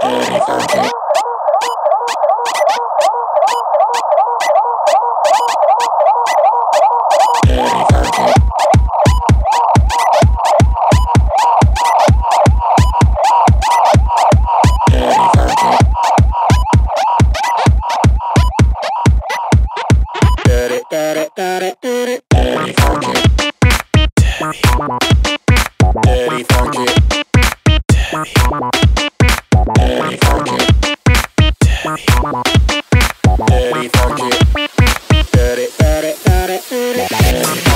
Beautiful. Dirty funky. Dirty, dirty, dirty, dirty. dirty.